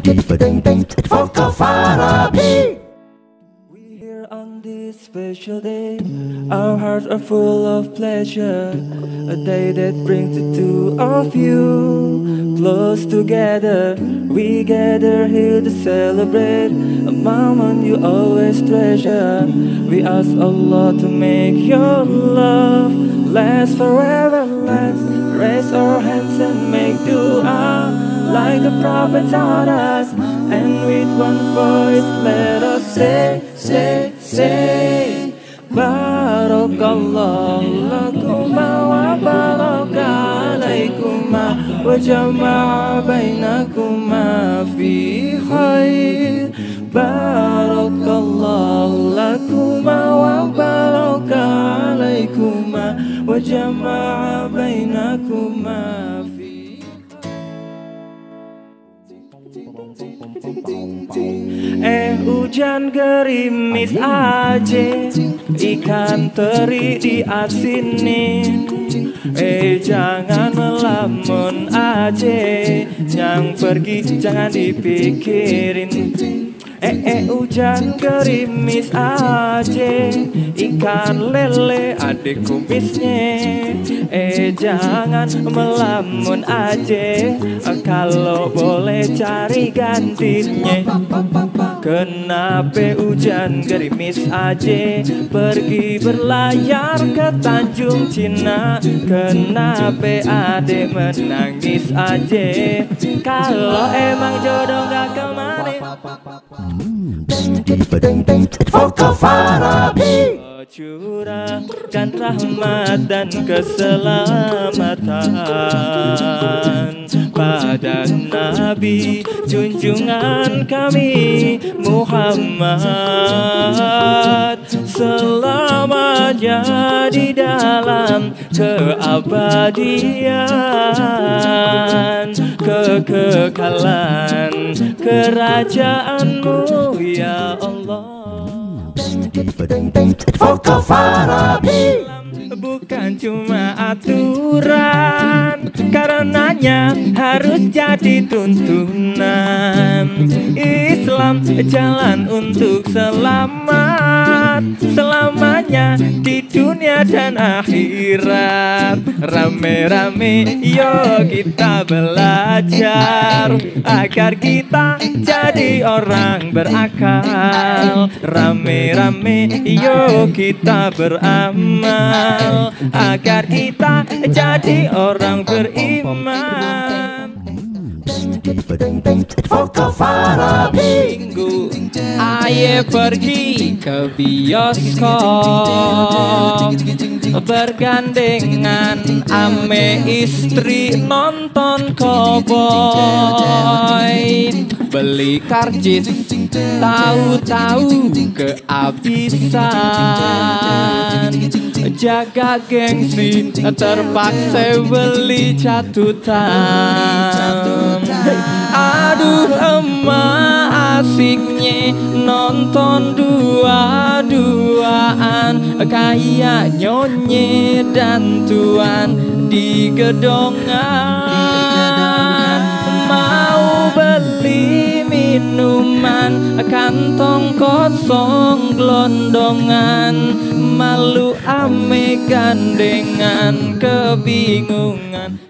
Vocal Farabi. We here on this special day, our hearts are full of pleasure. A day that brings the two of you close together. We gather here to celebrate a moment you always treasure. We ask Allah to make your love last forever. Let's raise our hands and make dua like the Prophet taught us. And with one voice, let us say, say, say, Barakallahu lakuma wa baraka alaikuma wa jama'a bainakuma fi khair. Barakallahu lakuma wa baraka alaikuma wa jama'a bainakuma fi Eh hujan gerimis aja Ikan teri diasinin Eh jangan melamun aja Yang pergi jangan dipikirin. Eh eh hujan gerimis aja Ikan lele adik kumisnya. Eh jangan melamun aja Kalau boleh cari gantinya. Kenapa hujan gerimis aja. Pergi berlayar ke Tanjung Cina. Kenapa ade menangis aja. Kalau emang jodoh gak ke mana. Farabi. curahkan rahmat dan keselamatan pada Nabi junjungan kami Muhammad selamanya di dalam keabadian kekekalan kerajaanmu ya Allah. Bukan cuma aturan Karenanya harus jadi tuntunan jalan untuk selamat. Selamanya di dunia dan akhirat. Rame-rame yuk kita belajar Agar kita jadi orang berakal. Rame-rame yuk kita beramal Agar kita jadi orang beriman. Vocal Aye pergi ke bioskop. Bergandengan ame istri nonton cowboy. Beli karcis tahu-tahu kehabisan. Jaga gengsi terpaksa beli catutan Aduh emak asiknya nonton dua-duaan. Kayak nyonye dan tuan di gedongan. Mau beli minuman kantong kosong gelondongan. Malu ame gandengan kebingungan